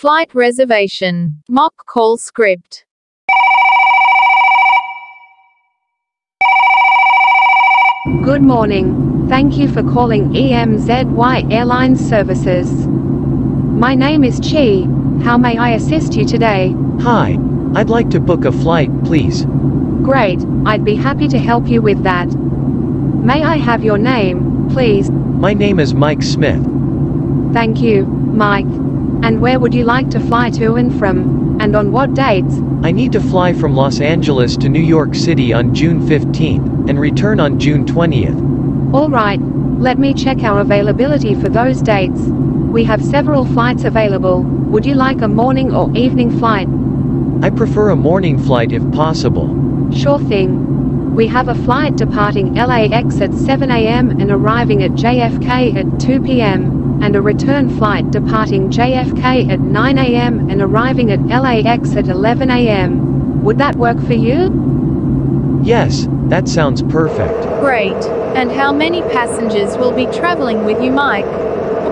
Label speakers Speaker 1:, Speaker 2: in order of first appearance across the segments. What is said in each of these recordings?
Speaker 1: flight reservation. Mock call script.
Speaker 2: Good morning. Thank you for calling EMZY Airlines Services. My name is Chi. How may I assist you today?
Speaker 3: Hi. I'd like to book a flight, please.
Speaker 2: Great, I'd be happy to help you with that. May I have your name, please?
Speaker 3: My name is Mike Smith.
Speaker 2: Thank you, Mike. And where would you like to fly to and from? And on what dates?
Speaker 3: I need to fly from Los Angeles to New York City on June 15th, and return on June 20th.
Speaker 2: Alright, let me check our availability for those dates. We have several flights available. Would you like a morning or evening flight?
Speaker 3: I prefer a morning flight if possible.
Speaker 2: Sure thing. We have a flight departing LAX at 7 a.m. and arriving at JFK at 2 p.m., and a return flight departing JFK at 9 a.m. and arriving at LAX at 11 a.m. Would that work for you?
Speaker 3: Yes, that sounds perfect.
Speaker 1: Great. And how many passengers will be traveling with you, Mike?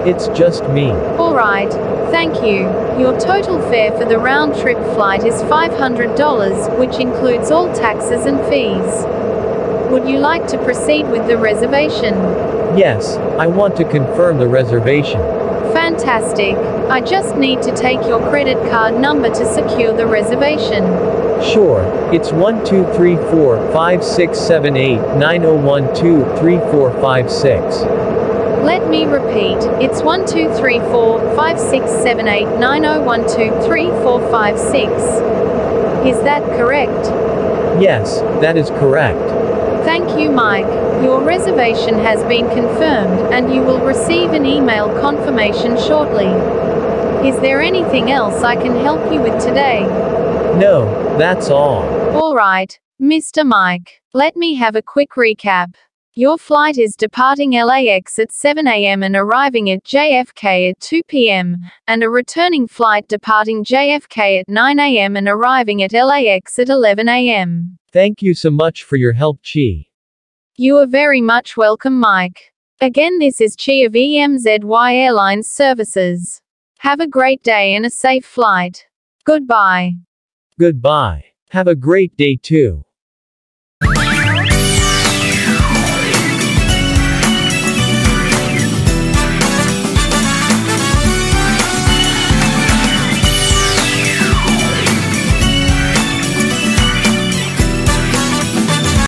Speaker 3: It's just me.
Speaker 1: Alright, thank you. Your total fare for the round trip flight is $500, which includes all taxes and fees. Would you like to proceed with the reservation?
Speaker 3: Yes, I want to confirm the reservation.
Speaker 1: Fantastic. I just need to take your credit card number to secure the reservation.
Speaker 3: Sure, it's 1234 5678 9012 3456.
Speaker 1: Let me repeat, it's 1234 5678 9012 3456. Is that correct?
Speaker 3: Yes, that is correct.
Speaker 1: Thank you, Mike. Your reservation has been confirmed, and you will receive an email confirmation shortly. Is there anything else I can help you with today?
Speaker 3: No, that's all.
Speaker 1: Alright, Mr. Mike. Let me have a quick recap. Your flight is departing LAX at 7 a.m. and arriving at JFK at 2 p.m., and a returning flight departing JFK at 9 a.m. and arriving at LAX at 11 a.m.
Speaker 3: Thank you so much for your help, Chi.
Speaker 1: You are very much welcome, Mike. Again, this is Chi of EMZY Airlines Services. Have a great day and a safe flight. Goodbye.
Speaker 3: Goodbye. Have a great day too.